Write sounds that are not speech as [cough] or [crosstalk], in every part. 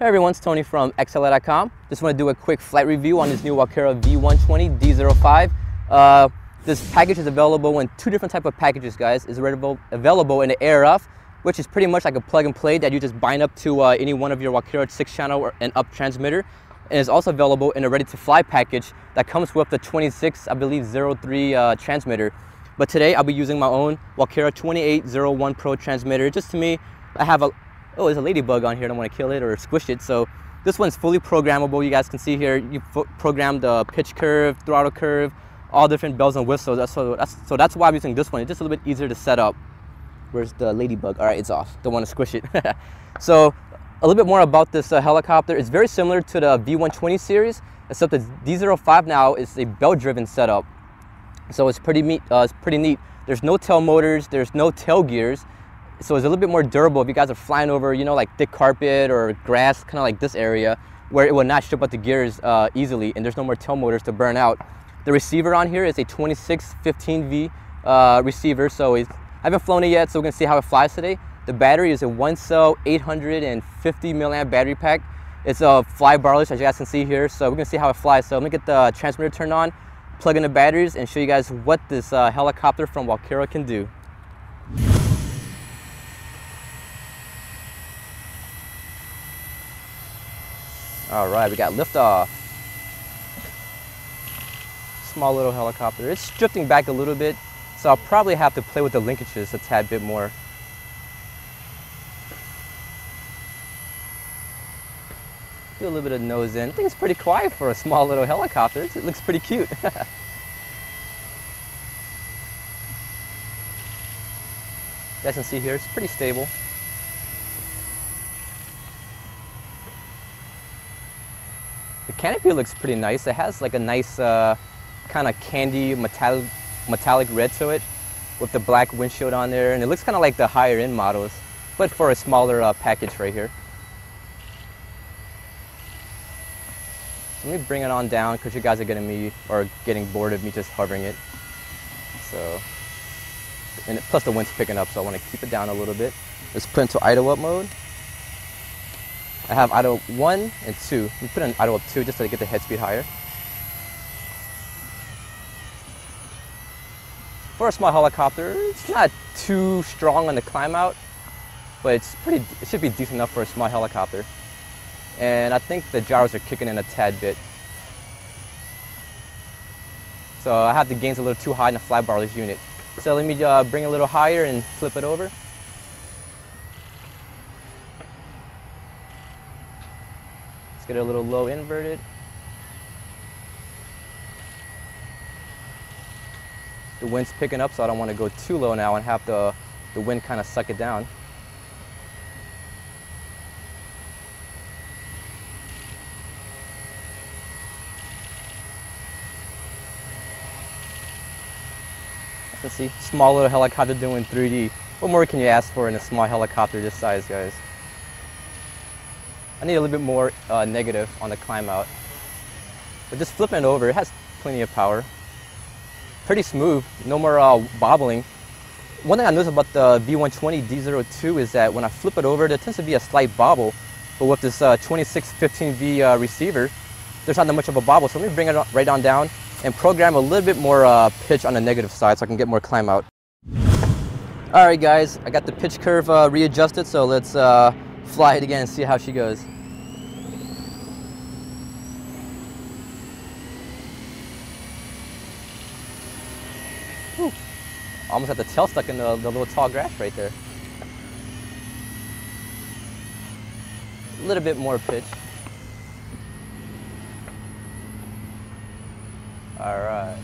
Hey everyone, it's Tony from XHeli.com. Just want to do a quick flight review on this new Walkera V120 D05. Uh, this package is available in two different type of packages, guys. It's available in the ARF, which is pretty much like a plug and play that you just bind up to uh, any one of your Walkera 6 channel and up transmitter. And it's also available in a ready to fly package that comes with the 26, I believe, 03 uh, transmitter. But today I'll be using my own Walkera 2801 Pro transmitter. Just to me, I have a oh, there's a ladybug on here, I don't want to kill it or squish it. So this one's fully programmable. You guys can see here, you program the pitch curve, throttle curve, all different bells and whistles. That's so, that's, so that's why I'm using this one. It's just a little bit easier to set up. Where's the ladybug? All right, it's off. Don't want to squish it. [laughs] so a little bit more about this uh, helicopter. It's very similar to the V120 series, except the D05 now is a belt-driven setup. So it's pretty neat. Uh, it's pretty neat. There's no tail motors. There's no tail gears so it's a little bit more durable if you guys are flying over, you know, like thick carpet or grass, kind of like this area, where it will not strip out the gears uh, easily and there's no more tail motors to burn out. The receiver on here is a 2615V uh, receiver, so I haven't flown it yet, so we're gonna see how it flies today. The battery is a one cell 850 milliamp battery pack. It's a flybarless, as you guys can see here, so we're gonna see how it flies. So let me get the transmitter turned on, plug in the batteries, and show you guys what this uh, helicopter from Walkera can do. All right, we got liftoff. Small little helicopter. It's drifting back a little bit, so I'll probably have to play with the linkages a tad bit more. Do a little bit of nose in. I think it's pretty quiet for a small little helicopter. It looks pretty cute. [laughs] you guys can see here, it's pretty stable. Canopy looks pretty nice. It has like a nice uh, kind of candy metallic, metallic red to it with the black windshield on there. And it looks kind of like the higher end models, but for a smaller uh, package right here. Let me bring it on down because you guys are getting me or getting bored of me just hovering it. So, and plus the wind's picking up, so I want to keep it down a little bit. Let's put into idle up mode. I have idle one and two. We put in idle up two just to get the head speed higher. For a small helicopter, it's not too strong on the climb out, but it's pretty, it should be decent enough for a small helicopter. And I think the gyros are kicking in a tad bit. So I have the gains a little too high in the flybarless unit. So let me uh, bring a little higher and flip it over. Get a little low inverted. The wind's picking up, so I don't want to go too low now and have the, the wind kind of suck it down. Let's see, small little helicopter doing 3D. What more can you ask for in a small helicopter this size, guys? I need a little bit more uh, negative on the climb out. But just flipping it over, it has plenty of power. Pretty smooth, no more uh, bobbling. One thing I noticed about the V120 D02 is that when I flip it over, there tends to be a slight bobble. But with this uh, 2615V uh, receiver, there's not that much of a bobble. So let me bring it right on down and program a little bit more uh, pitch on the negative side so I can get more climb out. All right, guys, I got the pitch curve uh, readjusted, so let's uh, fly it again and see how she goes. Whew. Almost had the tail stuck in the, the little tall grass right there. A little bit more pitch. All right.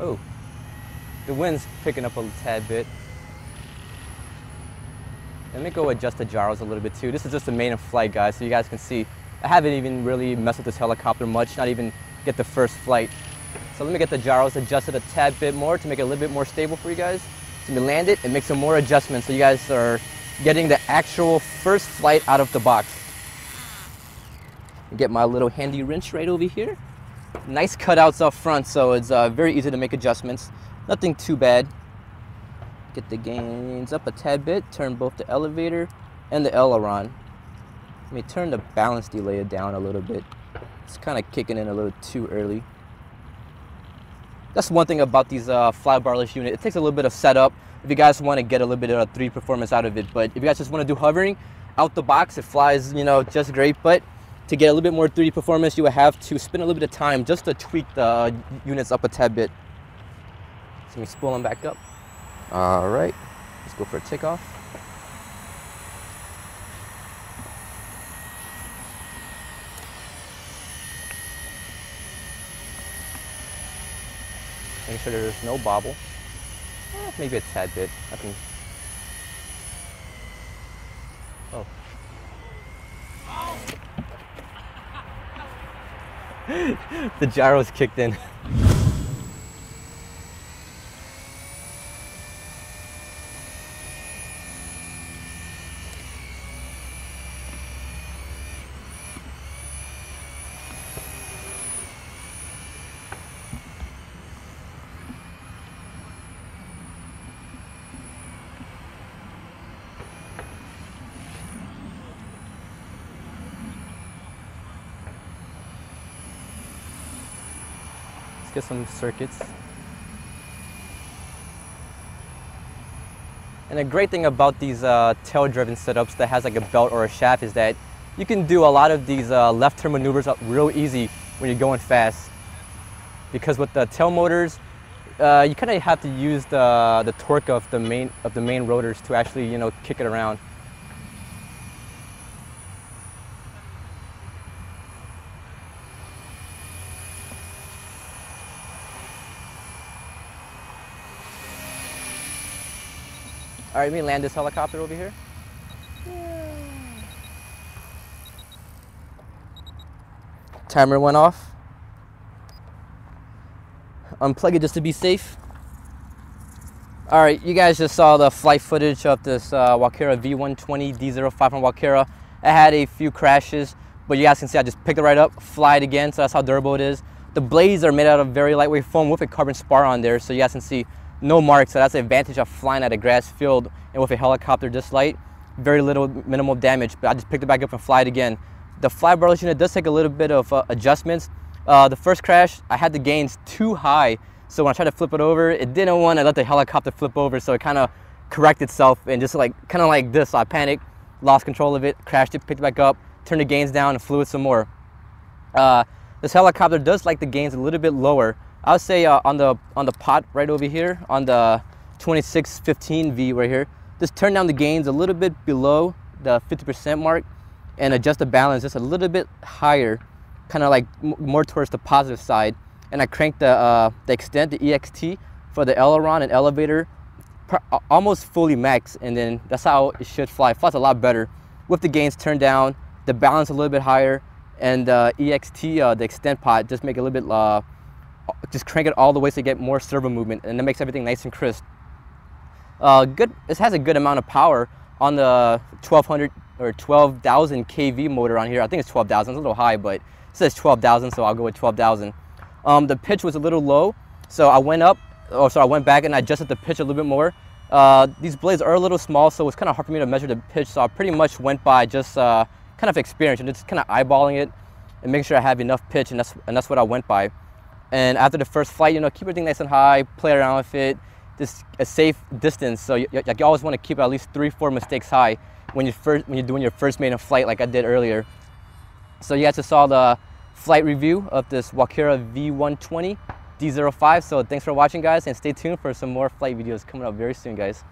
Oh, the wind's picking up a tad bit. Let me go adjust the gyros a little bit too. This is just the main of flight, guys, so you guys can see. I haven't even really messed with this helicopter much, not even get the first flight. So let me get the gyros adjusted a tad bit more to make it a little bit more stable for you guys. So we land it and make some more adjustments so you guys are getting the actual first flight out of the box. Get my little handy wrench right over here. Nice cutouts up front, so it's uh, very easy to make adjustments. Nothing too bad. Get the gains up a tad bit, turn both the elevator and the aileron. Let me turn the balance delay down a little bit. It's kind of kicking in a little too early. That's one thing about these uh, flybarless unit. It takes a little bit of setup if you guys want to get a little bit of 3 performance out of it. But if you guys just want to do hovering, out the box, it flies, you know, just great. But to get a little bit more 3D performance, you would have to spend a little bit of time just to tweak the units up a tad bit. So let me spool them back up. All right, let's go for a takeoff. Make sure there's no bobble. Eh, maybe a tad bit. I can. Oh. [laughs] the gyros kicked in. [laughs] get some circuits. And a great thing about these uh, tail-driven setups that has like a belt or a shaft is that you can do a lot of these uh, left turn maneuvers up real easy when you're going fast. Because with the tail motors, uh, you kind of have to use the, the torque of the main of the main rotors to actually you know kick it around. All right, let me land this helicopter over here. Timer went off. Unplug it just to be safe. All right, you guys just saw the flight footage of this uh, Walkera V120 D05 from Walkera. It had a few crashes, but you guys can see I just picked it right up, fly it again, so that's how durable it is. The blades are made out of very lightweight foam with a carbon spar on there, so you guys can see no marks. So that's the advantage of flying at a grass field and with a helicopter this light. Very little minimal damage, but I just picked it back up and fly it again. The flybarless unit does take a little bit of uh, adjustments. Uh, the first crash, I had the gains too high. So when I tried to flip it over, it didn't want to let the helicopter flip over. So it kind of corrected itself and just like, kind of like this. So I panicked, lost control of it, crashed it, picked it back up, turned the gains down and flew it some more. Uh, this helicopter does like the gains a little bit lower. I would say uh, on the on the pot right over here, on the 2615V right here, just turn down the gains a little bit below the 50% mark and adjust the balance just a little bit higher, kind of like more towards the positive side. And I crank the, uh, the extent, the EXT for the aileron and elevator almost fully max and then that's how it should fly. It flies a lot better with the gains turned down, the balance a little bit higher, and uh, EXT, uh, the extent pot, just make it a little bit uh, just crank it all the way to get more servo movement and that makes everything nice and crisp. Uh, good, this has a good amount of power on the 1200 or 12,000 kV motor on here. I think it's 12,000, it's a little high, but it says 12,000, so I'll go with 12,000. Um, the pitch was a little low, so I went up, or so I went back and I adjusted the pitch a little bit more. Uh, these blades are a little small, so it's kind of hard for me to measure the pitch, so I pretty much went by just uh, kind of experience and just kind of eyeballing it and making sure I have enough pitch, and that's, and that's what I went by. And after the first flight, you know, keep everything nice and high, play around with it, just a safe distance. So you, you, you always want to keep at least three, four mistakes high when you first when you're doing your first maiden flight, like I did earlier. So you guys just saw the flight review of this Walkera V120 D05. So thanks for watching, guys, and stay tuned for some more flight videos coming up very soon, guys.